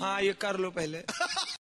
हाँ ये कर लो पहले।